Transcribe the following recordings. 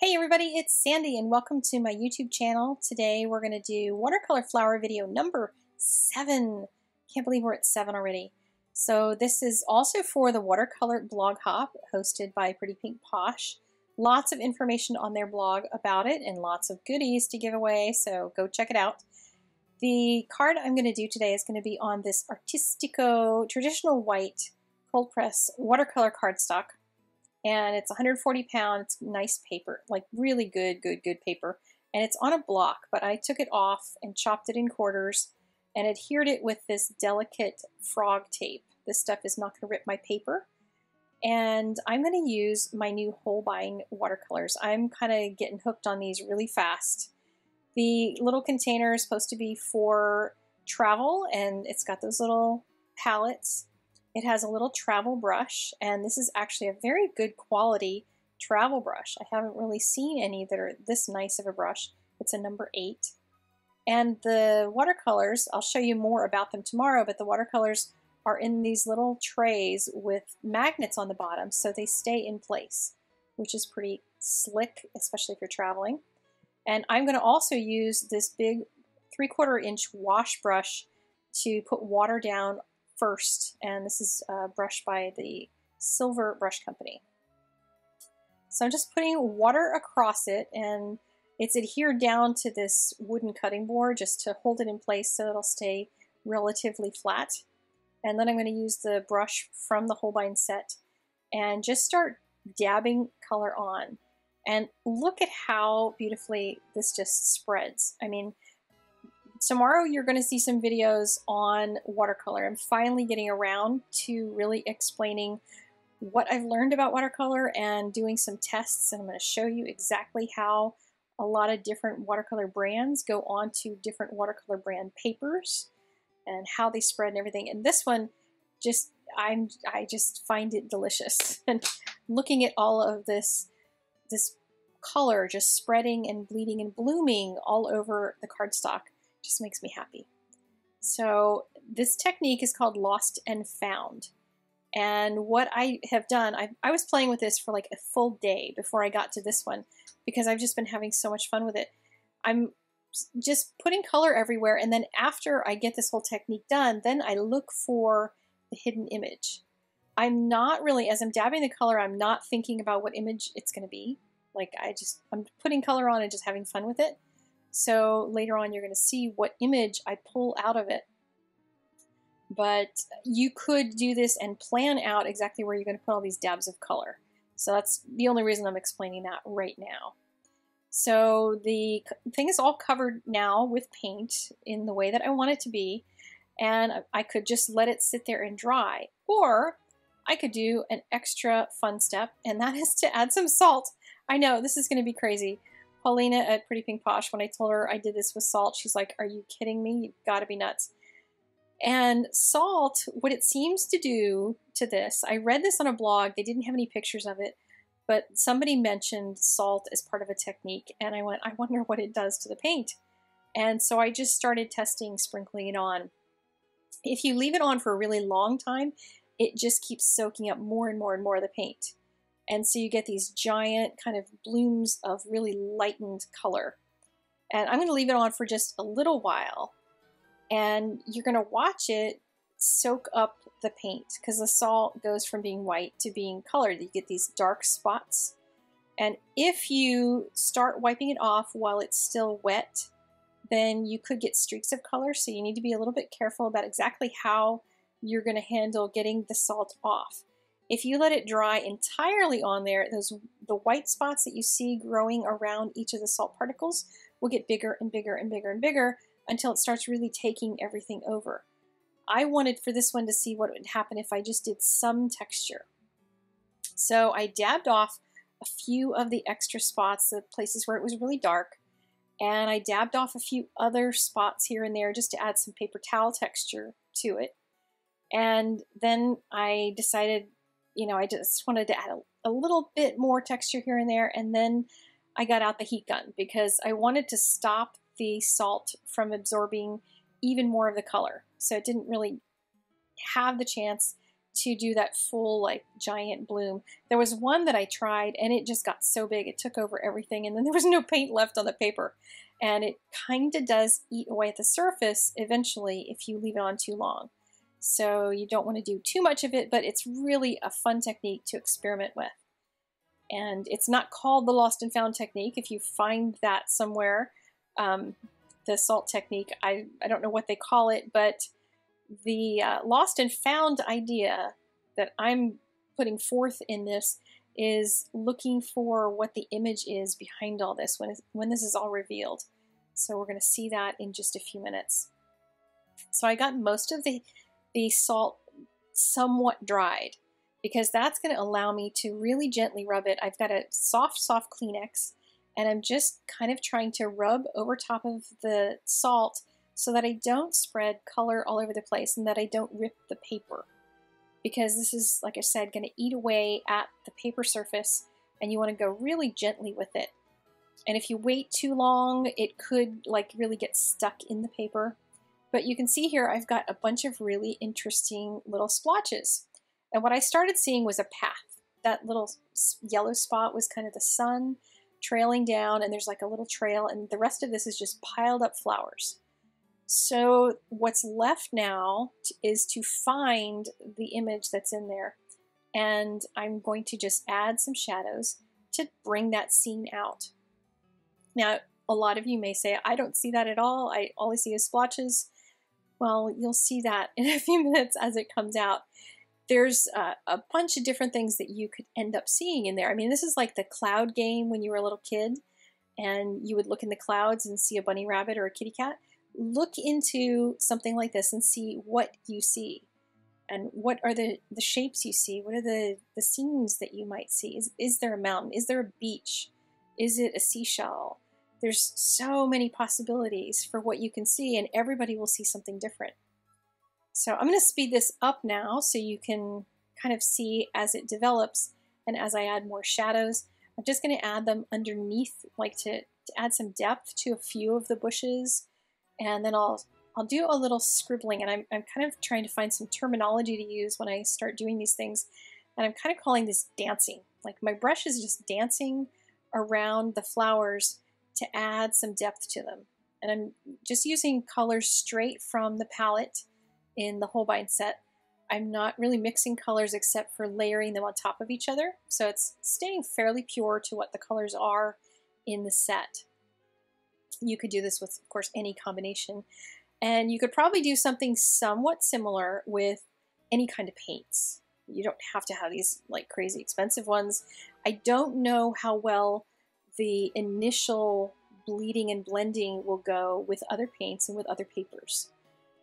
Hey everybody, it's Sandy and welcome to my YouTube channel. Today we're going to do watercolor flower video number 7. Can't believe we're at 7 already. So this is also for the Watercolor Blog Hop hosted by Pretty Pink Posh. Lots of information on their blog about it and lots of goodies to give away, so go check it out. The card I'm going to do today is going to be on this Artistico traditional white cold press watercolor cardstock and it's 140 pounds, nice paper, like really good, good, good paper. And it's on a block, but I took it off and chopped it in quarters and adhered it with this delicate frog tape. This stuff is not going to rip my paper. And I'm going to use my new Holbein watercolors. I'm kind of getting hooked on these really fast. The little container is supposed to be for travel, and it's got those little palettes it has a little travel brush, and this is actually a very good quality travel brush. I haven't really seen any that are this nice of a brush. It's a number eight. And the watercolors, I'll show you more about them tomorrow, but the watercolors are in these little trays with magnets on the bottom so they stay in place, which is pretty slick, especially if you're traveling. And I'm going to also use this big three quarter inch wash brush to put water down first, and this is a brush by the Silver Brush Company. So I'm just putting water across it, and it's adhered down to this wooden cutting board just to hold it in place so it'll stay relatively flat. And then I'm going to use the brush from the Holbein set and just start dabbing color on. And look at how beautifully this just spreads. I mean, tomorrow you're going to see some videos on watercolor. I'm finally getting around to really explaining what I've learned about watercolor and doing some tests and I'm going to show you exactly how a lot of different watercolor brands go on to different watercolor brand papers and how they spread and everything. And this one just I'm I just find it delicious. And looking at all of this this color just spreading and bleeding and blooming all over the cardstock just makes me happy. So this technique is called lost and found. And what I have done, I, I was playing with this for like a full day before I got to this one because I've just been having so much fun with it. I'm just putting color everywhere and then after I get this whole technique done, then I look for the hidden image. I'm not really, as I'm dabbing the color, I'm not thinking about what image it's going to be. Like I just, I'm putting color on and just having fun with it. So later on, you're going to see what image I pull out of it. But you could do this and plan out exactly where you're going to put all these dabs of color. So that's the only reason I'm explaining that right now. So the thing is all covered now with paint in the way that I want it to be. And I could just let it sit there and dry. Or I could do an extra fun step, and that is to add some salt. I know, this is going to be crazy. Paulina at Pretty Pink Posh, when I told her I did this with salt, she's like, Are you kidding me? You've got to be nuts. And salt, what it seems to do to this, I read this on a blog, they didn't have any pictures of it, but somebody mentioned salt as part of a technique, and I went, I wonder what it does to the paint. And so I just started testing sprinkling it on. If you leave it on for a really long time, it just keeps soaking up more and more and more of the paint. And so you get these giant kind of blooms of really lightened color. And I'm going to leave it on for just a little while. And you're going to watch it soak up the paint because the salt goes from being white to being colored. You get these dark spots. And if you start wiping it off while it's still wet, then you could get streaks of color. So you need to be a little bit careful about exactly how you're going to handle getting the salt off. If you let it dry entirely on there, those the white spots that you see growing around each of the salt particles will get bigger and bigger and bigger and bigger until it starts really taking everything over. I wanted for this one to see what would happen if I just did some texture. So I dabbed off a few of the extra spots, the places where it was really dark, and I dabbed off a few other spots here and there just to add some paper towel texture to it. And then I decided you know, I just wanted to add a, a little bit more texture here and there. And then I got out the heat gun because I wanted to stop the salt from absorbing even more of the color. So it didn't really have the chance to do that full like giant bloom. There was one that I tried and it just got so big it took over everything and then there was no paint left on the paper. And it kind of does eat away at the surface eventually if you leave it on too long. So you don't want to do too much of it, but it's really a fun technique to experiment with. And it's not called the lost and found technique. If you find that somewhere, um, the salt technique, I, I don't know what they call it, but the uh, lost and found idea that I'm putting forth in this is looking for what the image is behind all this when, when this is all revealed. So we're going to see that in just a few minutes. So I got most of the, the salt somewhat dried because that's going to allow me to really gently rub it. I've got a soft, soft Kleenex and I'm just kind of trying to rub over top of the salt so that I don't spread color all over the place and that I don't rip the paper. Because this is, like I said, going to eat away at the paper surface and you want to go really gently with it. And if you wait too long, it could like really get stuck in the paper. But you can see here I've got a bunch of really interesting little splotches. And what I started seeing was a path. That little yellow spot was kind of the sun trailing down and there's like a little trail and the rest of this is just piled up flowers. So what's left now is to find the image that's in there. And I'm going to just add some shadows to bring that scene out. Now, a lot of you may say, I don't see that at all. I only see is splotches. Well, you'll see that in a few minutes as it comes out. There's a bunch of different things that you could end up seeing in there. I mean, this is like the cloud game when you were a little kid and you would look in the clouds and see a bunny rabbit or a kitty cat. Look into something like this and see what you see and what are the, the shapes you see. What are the, the scenes that you might see? Is, is there a mountain? Is there a beach? Is it a seashell there's so many possibilities for what you can see and everybody will see something different. So i'm going to speed this up now so you can kind of see as it develops and as i add more shadows. I'm just going to add them underneath like to, to add some depth to a few of the bushes. And then I'll I'll do a little scribbling and I'm, I'm kind of trying to find some terminology to use when I start doing these things. And I'm kind of calling this dancing. Like my brush is just dancing around the flowers to add some depth to them and I'm just using colors straight from the palette in the Holbein set I'm not really mixing colors except for layering them on top of each other so it's staying fairly pure to what the colors are in the set you could do this with, of course, any combination. And you could probably do something somewhat similar with any kind of paints. You don't have to have these like crazy expensive ones. I don't know how well the initial bleeding and blending will go with other paints and with other papers.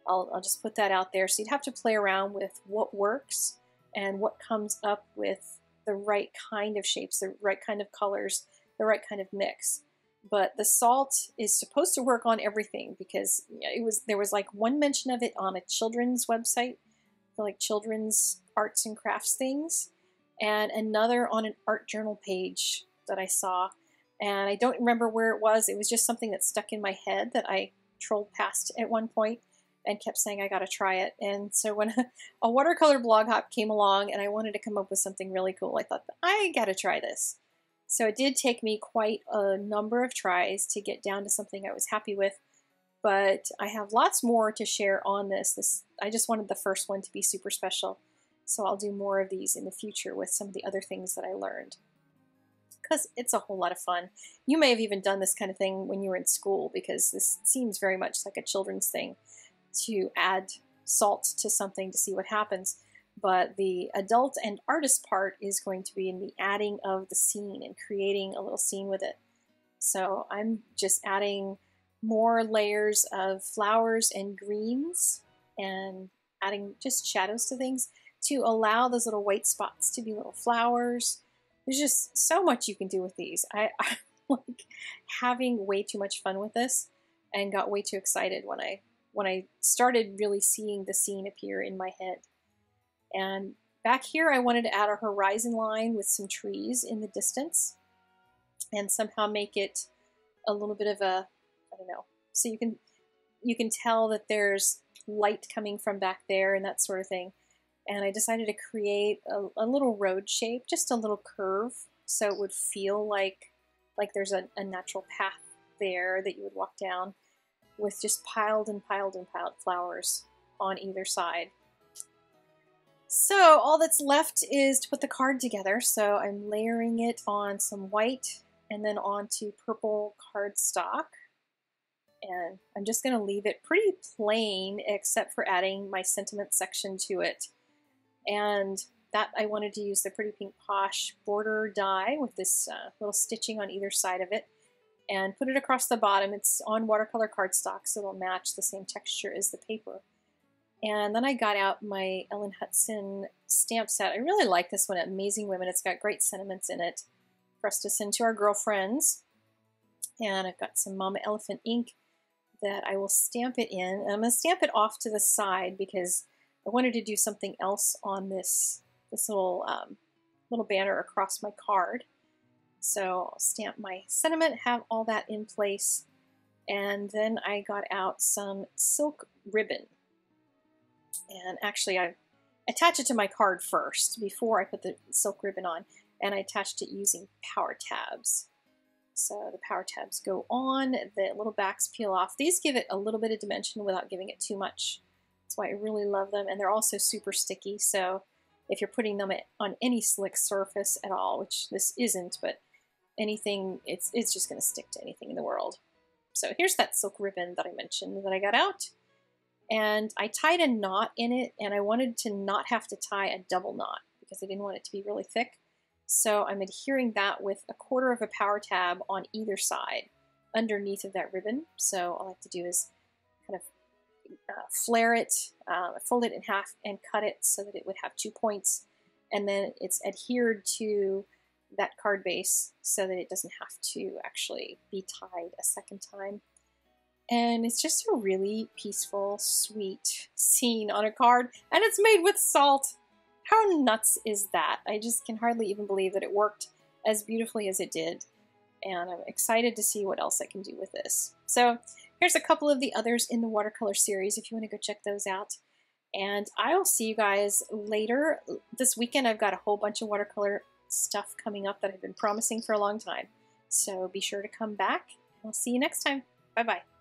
I'll, I'll just put that out there. So you'd have to play around with what works and what comes up with the right kind of shapes, the right kind of colors, the right kind of mix but the salt is supposed to work on everything because it was there was like one mention of it on a children's website for like children's arts and crafts things and another on an art journal page that I saw and I don't remember where it was it was just something that stuck in my head that I trolled past at one point and kept saying I gotta try it and so when a watercolor blog hop came along and I wanted to come up with something really cool I thought I gotta try this so it did take me quite a number of tries to get down to something I was happy with, but I have lots more to share on this. This I just wanted the first one to be super special, so I'll do more of these in the future with some of the other things that I learned. Because it's a whole lot of fun. You may have even done this kind of thing when you were in school because this seems very much like a children's thing to add salt to something to see what happens but the adult and artist part is going to be in the adding of the scene and creating a little scene with it. So I'm just adding more layers of flowers and greens and adding just shadows to things to allow those little white spots to be little flowers. There's just so much you can do with these. I, I like having way too much fun with this and got way too excited when I when I started really seeing the scene appear in my head. And back here, I wanted to add a horizon line with some trees in the distance and somehow make it a little bit of a, I don't know, so you can, you can tell that there's light coming from back there and that sort of thing. And I decided to create a, a, little road shape, just a little curve, so it would feel like like there's a, a natural path there that you would walk down with just piled and piled and piled flowers on either side. So all that's left is to put the card together. So I'm layering it on some white and then onto purple cardstock. And I'm just going to leave it pretty plain except for adding my sentiment section to it. And that I wanted to use the Pretty Pink Posh border die with this uh, little stitching on either side of it and put it across the bottom. It's on watercolor cardstock, so it'll match the same texture as the paper. And then I got out my Ellen Hutson stamp set. I really like this one, Amazing Women. It's got great sentiments in it for us to send to our girlfriends. And I've got some Mama Elephant ink that I will stamp it in. And I'm going to stamp it off to the side because I wanted to do something else on this, this little, um, little banner across my card. So I'll stamp my sentiment, have all that in place, and then I got out some silk ribbon. And actually I attach it to my card first before I put the silk ribbon on, and I attached it using power tabs. So the power tabs go on, the little backs peel off. These give it a little bit of dimension without giving it too much. That's why I really love them. And they're also super sticky. So if you're putting them on any slick surface at all, which this isn't, but anything, it's, it's just going to stick to anything in the world. So here's that silk ribbon that I mentioned that I got out. And I tied a knot in it, and I wanted to not have to tie a double knot because I didn't want it to be really thick. So I'm adhering that with a quarter of a power tab on either side underneath of that ribbon. So all I have to do is uh, flare it, uh, fold it in half, and cut it so that it would have two points. And then it's adhered to that card base so that it doesn't have to actually be tied a second time. And it's just a really peaceful, sweet scene on a card, and it's made with salt. How nuts is that? I just can hardly even believe that it worked as beautifully as it did. And I'm excited to see what else I can do with this. So here's a couple of the others in the watercolor series if you want to go check those out. And I will see you guys later. This weekend I've got a whole bunch of watercolor stuff coming up that I've been promising for a long time. So be sure to come back. I'll see you next time. Bye-bye.